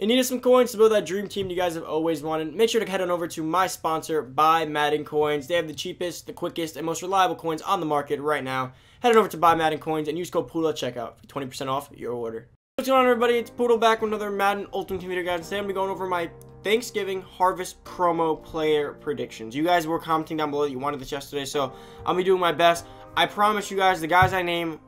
And need some coins to build that dream team you guys have always wanted, make sure to head on over to my sponsor, Buy Madden Coins. They have the cheapest, the quickest, and most reliable coins on the market right now. Head on over to Buy Madden Coins and use code Poodle at checkout for 20% off your order. What's going on, everybody? It's Poodle back with another Madden Ultimate Team video, guys. Today I'm going to be going over my Thanksgiving Harvest promo player predictions. You guys were commenting down below that you wanted this yesterday, so I'll be doing my best. I promise you guys, the guys I name,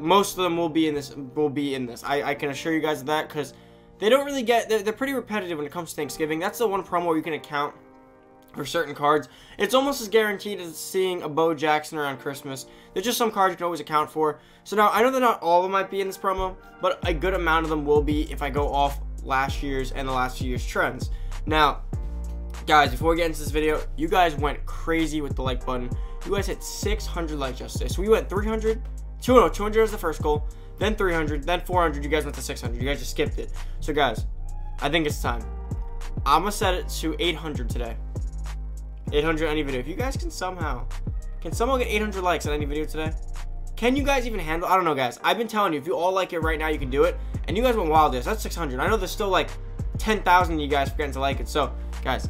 most of them will be in this. Will be in this. I, I can assure you guys of that because they don't really get, they're, they're pretty repetitive when it comes to Thanksgiving. That's the one promo you can account for certain cards. It's almost as guaranteed as seeing a Bo Jackson around Christmas. There's just some cards you can always account for. So now, I know that not all of them might be in this promo, but a good amount of them will be if I go off last year's and the last few years' trends. Now, guys, before we get into this video, you guys went crazy with the like button. You guys hit 600 likes yesterday. So we went 300, 200, 200 was the first goal then 300, then 400. You guys went to 600. You guys just skipped it. So, guys, I think it's time. I'm going to set it to 800 today. 800 any video. If you guys can somehow, can someone get 800 likes on any video today? Can you guys even handle, I don't know, guys. I've been telling you, if you all like it right now, you can do it. And you guys went wild this. That's 600. I know there's still like 10,000 of you guys forgetting to like it. So, guys,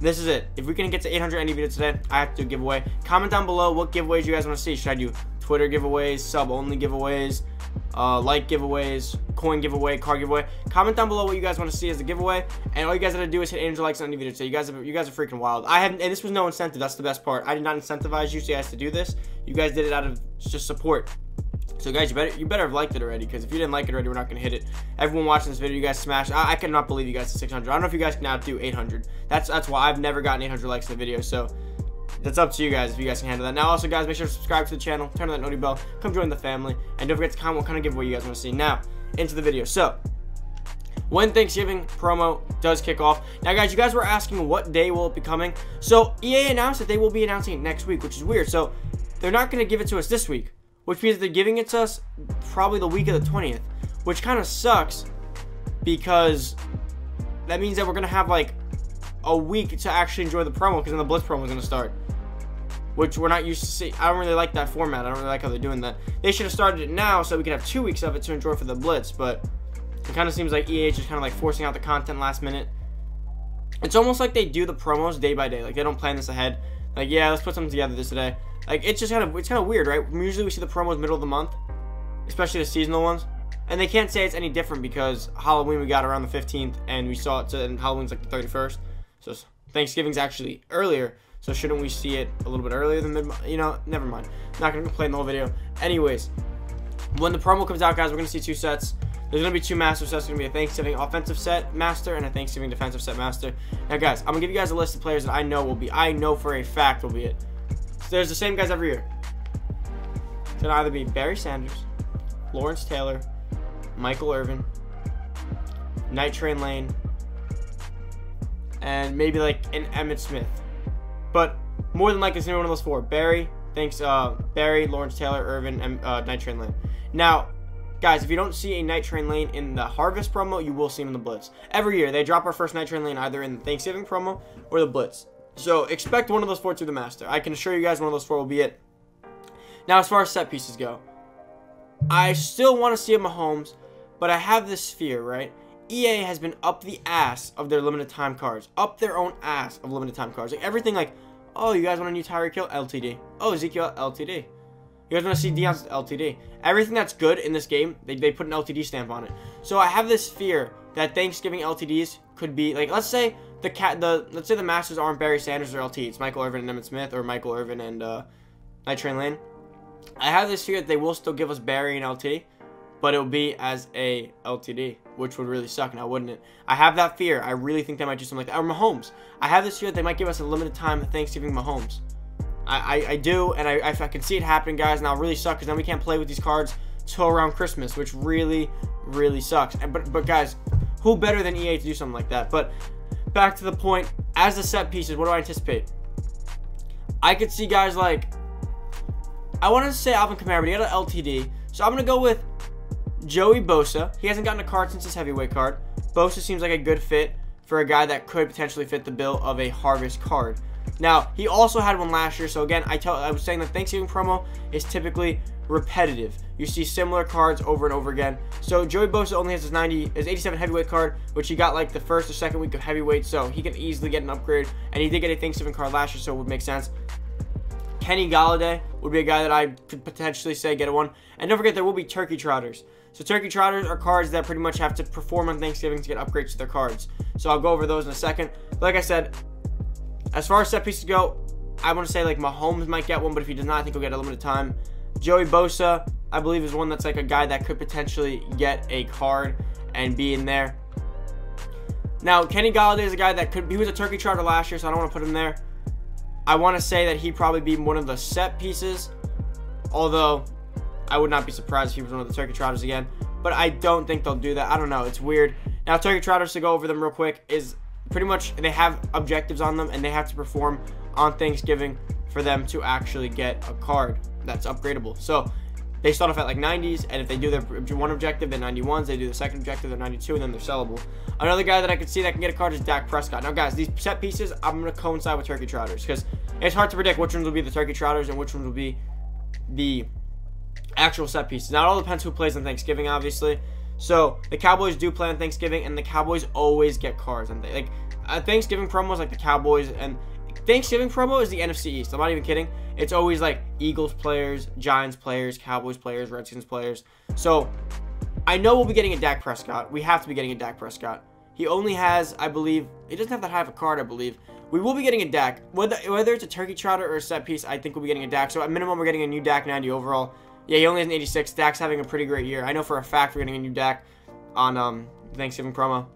this is it. If we can get to 800 any video today, I have to do a giveaway. Comment down below what giveaways you guys want to see. Should I do Twitter giveaways, sub-only giveaways, uh, like giveaways, coin giveaway, card giveaway. Comment down below what you guys want to see as a giveaway, and all you guys to do is hit 800 likes on any video So You guys, are, you guys are freaking wild. I haven't, and this was no incentive. That's the best part. I did not incentivize you, guys to do this. You guys did it out of just support. So guys, you better you better have liked it already because if you didn't like it already, we're not gonna hit it. Everyone watching this video, you guys smash. I, I cannot believe you guys to 600. I don't know if you guys can outdo 800. That's that's why I've never gotten 800 likes in the video. So that's up to you guys if you guys can handle that. Now, also, guys, make sure to subscribe to the channel, turn on that noti bell, come join the family, and don't forget to comment what kind of giveaway you guys want to see. Now, into the video. So, when Thanksgiving promo does kick off. Now, guys, you guys were asking what day will it be coming. So, EA announced that they will be announcing it next week, which is weird. So, they're not going to give it to us this week, which means they're giving it to us probably the week of the 20th, which kind of sucks because that means that we're going to have like a week to actually enjoy the promo because then the Blitz promo is going to start which we're not used to see. I don't really like that format. I don't really like how they're doing that. They should have started it now so we could have two weeks of it to enjoy for the Blitz, but it kind of seems like EA is just kind of like forcing out the content last minute. It's almost like they do the promos day by day. Like they don't plan this ahead. Like yeah, let's put something together this today. Like it's just kind of it's kind of weird, right? Usually we see the promos middle of the month, especially the seasonal ones. And they can't say it's any different because Halloween we got around the 15th and we saw it to, and Halloween's like the 31st. So Thanksgiving's actually earlier. So shouldn't we see it a little bit earlier than? You know, never mind. not gonna complain the whole video. Anyways, when the promo comes out, guys, we're gonna see two sets. There's gonna be two master sets. There's gonna be a Thanksgiving offensive set master and a Thanksgiving defensive set master. Now, guys, I'm gonna give you guys a list of players that I know will be. I know for a fact will be it. So there's the same guys every year. It's gonna either be Barry Sanders, Lawrence Taylor, Michael Irvin, Night Train Lane, and maybe like an Emmitt Smith. But more than likely, it's gonna be one of those four: Barry, thanks, uh, Barry, Lawrence Taylor, Irvin, and uh, Night Train Lane. Now, guys, if you don't see a Night Train Lane in the Harvest promo, you will see him in the Blitz. Every year, they drop our first Night Train Lane either in the Thanksgiving promo or the Blitz. So expect one of those four to the Master. I can assure you guys one of those four will be it. Now, as far as set pieces go, I still want to see a Mahomes, but I have this fear, right? EA has been up the ass of their limited time cards. Up their own ass of limited time cards. Like everything like, oh, you guys want a new Tyreek Hill? LTD. Oh, Ezekiel? LTD. You guys want to see Deion's LTD. Everything that's good in this game, they, they put an LTD stamp on it. So I have this fear that Thanksgiving LTDs could be like let's say the cat the let's say the Masters aren't Barry Sanders or LT, it's Michael Irvin and Emmitt Smith or Michael Irvin and uh, Night Train Lane. I have this fear that they will still give us Barry and LT, but it will be as a LTD which would really suck now, wouldn't it? I have that fear. I really think they might do something like that. Or Mahomes. I have this fear that they might give us a limited time Thanksgiving Mahomes. I, I, I do, and I, I, can see it happening, guys, and I'll really suck because then we can't play with these cards till around Christmas, which really, really sucks. And, but, but guys, who better than EA to do something like that? But back to the point, as the set pieces, what do I anticipate? I could see guys like, I wanted to say Alvin Kamara, but he had an LTD. So I'm going to go with Joey Bosa. He hasn't gotten a card since his heavyweight card. Bosa seems like a good fit for a guy that could potentially fit the bill of a harvest card. Now, he also had one last year, so again, I tell I was saying the Thanksgiving promo is typically repetitive. you see similar cards over and over again. So Joey Bosa only has his 90, his 87 heavyweight card, which he got like the first or second week of heavyweight, so he can easily get an upgrade. And he did get a Thanksgiving card last year, so it would make sense. Kenny Golladay would be a guy that I could potentially say get a one. And don't forget, there will be Turkey Trotters. So Turkey Trotters are cards that pretty much have to perform on Thanksgiving to get upgrades to their cards. So I'll go over those in a second. Like I said, as far as set pieces go, I want to say like Mahomes might get one, but if he does not, I think he'll get a limited time. Joey Bosa, I believe, is one that's like a guy that could potentially get a card and be in there. Now, Kenny Golladay is a guy that could. He was a turkey trotter last year, so I don't want to put him there. I want to say that he'd probably be one of the set pieces, although I would not be surprised if he was one of the turkey trotters again. But I don't think they'll do that. I don't know. It's weird. Now, turkey trotters to go over them real quick is pretty much they have objectives on them and they have to perform on Thanksgiving for them to actually get a card that's upgradable. So they start off at like 90s, and if they do their one objective, they're 91s. They do the second objective, they're 92, and then they're sellable. Another guy that I could see that can get a card is Dak Prescott. Now, guys, these set pieces, I'm going to coincide with Turkey Trotters because it's hard to predict which ones will be the Turkey Trotters and which ones will be the actual set pieces. Now, it all depends who plays on Thanksgiving, obviously. So the Cowboys do play on Thanksgiving, and the Cowboys always get cards. And they, like uh, Thanksgiving promos, like the Cowboys, and Thanksgiving promo is the NFC East. I'm not even kidding. It's always like Eagles players, Giants players, Cowboys players, Redskins players. So I know we'll be getting a Dak Prescott. We have to be getting a Dak Prescott. He only has, I believe, he doesn't have that high of a card, I believe. We will be getting a Dak. Whether, whether it's a turkey trotter or a set piece, I think we'll be getting a Dak. So at minimum, we're getting a new Dak 90 overall. Yeah, he only has an 86. Dak's having a pretty great year. I know for a fact we're getting a new Dak on um, Thanksgiving promo.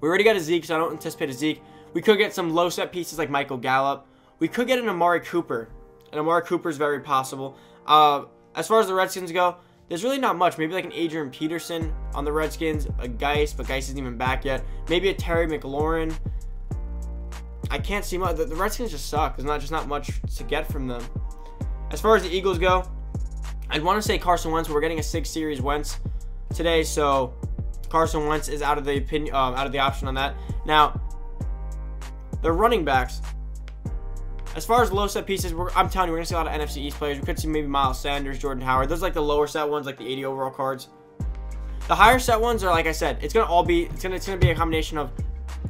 We already got a Zeke, so I don't anticipate a Zeke. We could get some low set pieces like Michael Gallup. We could get an Amari Cooper. And Amari Cooper is very possible. Uh, as far as the Redskins go, there's really not much. Maybe like an Adrian Peterson on the Redskins, a Guice, but Guice isn't even back yet. Maybe a Terry McLaurin. I can't see much. The, the Redskins just suck. There's not just not much to get from them. As far as the Eagles go, I'd want to say Carson Wentz. We're getting a six series Wentz today, so Carson Wentz is out of the opinion, um, out of the option on that. Now, the running backs. As far as low set pieces, I'm telling you, we're gonna see a lot of NFC East players. We could see maybe Miles Sanders, Jordan Howard. Those are like the lower set ones, like the 80 overall cards. The higher set ones are like I said, it's gonna all be it's gonna it's gonna be a combination of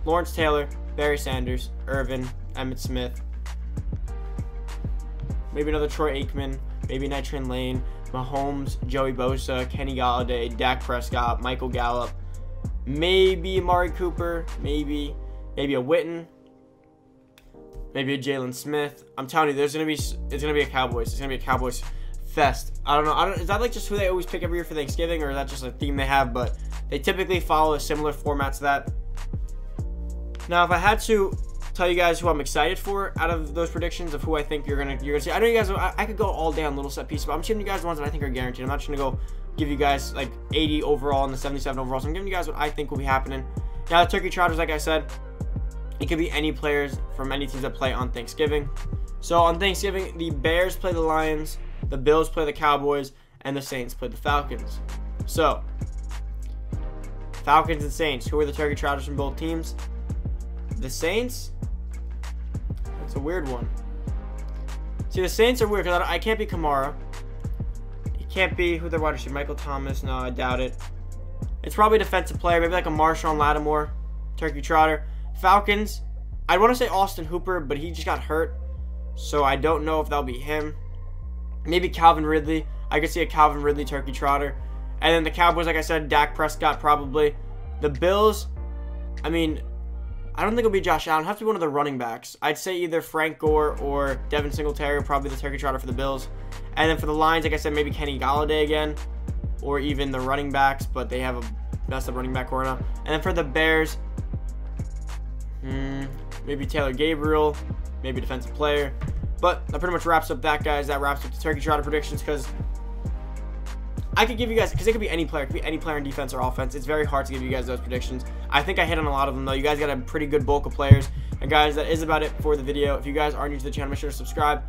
Lawrence Taylor, Barry Sanders, Irvin, Emmitt Smith, maybe another Troy Aikman, maybe Night Train Lane, Mahomes, Joey Bosa, Kenny Golladay, Dak Prescott, Michael Gallup, maybe Amari Cooper, maybe maybe a Witten, maybe a Jaylon Smith. I'm telling you, there's gonna be it's gonna be a Cowboys. It's gonna be a Cowboys fest. I don't know. I don't. Is that like just who they always pick every year for Thanksgiving, or is that just a theme they have? But they typically follow a similar format to that. Now, if I had to tell you guys who I'm excited for out of those predictions of who I think you're gonna you're gonna see, I know you guys. I, I could go all day on little set pieces, but I'm giving you guys the ones that I think are guaranteed. I'm not just gonna go give you guys like 80 overall and the 77 overall. So I'm giving you guys what I think will be happening. Now, the Turkey Trotters, like I said, it could be any players from any teams that play on Thanksgiving. So on Thanksgiving, the Bears play the Lions, the Bills play the Cowboys, and the Saints play the Falcons. So, Falcons and Saints. Who are the Turkey Trotters from both teams? The Saints? That's a weird one. See, the Saints are weird because I, I, can't be Kamara. It can't be who their wide receiver, Michael Thomas. No, I doubt it. It's probably a defensive player, maybe like a Marshon Lattimore, Turkey Trotter. Falcons, I'd want to say Austin Hooper, but he just got hurt. So I don't know if that'll be him. Maybe Calvin Ridley. I could see a Calvin Ridley turkey trotter. And then the Cowboys, like I said, Dak Prescott probably. The Bills, I mean, I don't think it'll be Josh Allen. It'll have to be one of the running backs. I'd say either Frank Gore or Devin Singletary, probably the turkey trotter for the Bills. And then for the Lions, like I said, maybe Kenny Golladay again, or even the running backs, but they have a best of running back corner. And then for the Bears, Hmm, maybe Taylor Gabriel, maybe defensive player. But that pretty much wraps up that, guys. That wraps up the Turkey Trotter predictions because I could give you guys, because it could be any player. It could be any player in defense or offense. It's very hard to give you guys those predictions. I think I hit on a lot of them, though. You guys got a pretty good bulk of players. And, guys, that is about it for the video. If you guys are new to the channel, make sure to subscribe.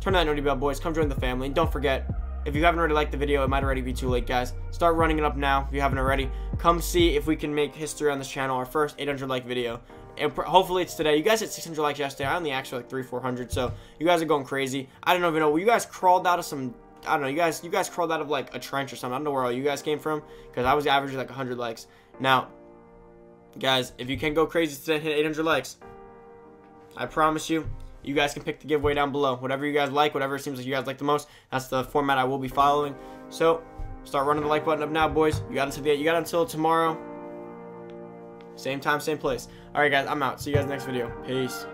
Turn that notification bell, boys. Come join the family. And don't forget, if you haven't already liked the video, it might already be too late, guys. Start running it up now if you haven't already. Come see if we can make history on this channel, our first 800 like video and hopefully it's today. You guys hit 600 likes yesterday. I only actually like three, 400. So you guys are going crazy. I don't even know. You guys crawled out of some I don't know. You guys, you guys crawled out of like a trench or something. I don't know where all you guys came from because I was averaging like 100 likes. Now, guys, if you can go crazy today, hit 800 likes. I promise you, you guys can pick the giveaway down below. Whatever you guys like, whatever seems like you guys like the most, that's the format I will be following. So, start running the like button up now, boys. You got until the, you got until tomorrow. Same time, same place. All right, guys, I'm out. See you guys next video. Peace.